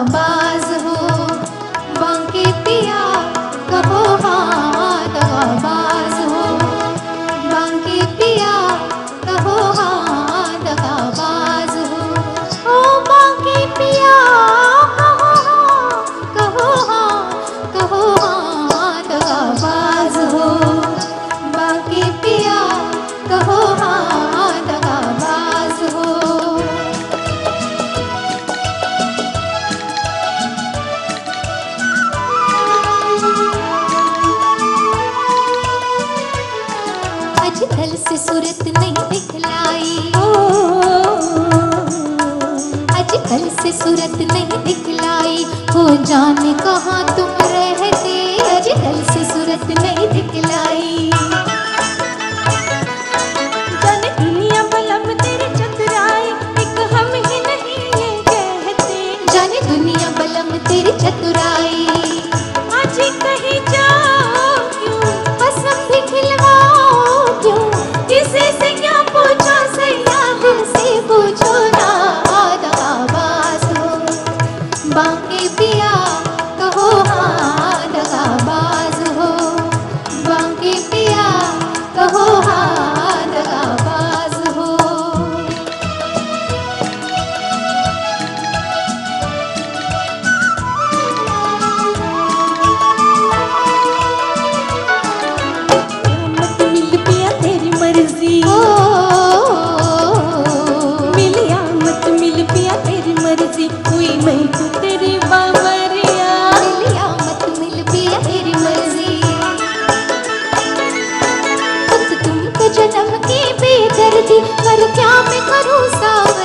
好吧。से सूरत नहीं दिखलाई। आजकल से सूरत नहीं दिखलाई। हो जाने कहाँ तुम रहते। आजकल से सूरत नहीं दिखलाई। जाने दुनिया पिया कहो हाँ। हो पिया कहो हाँ थी पर क्या मैं करूँ सा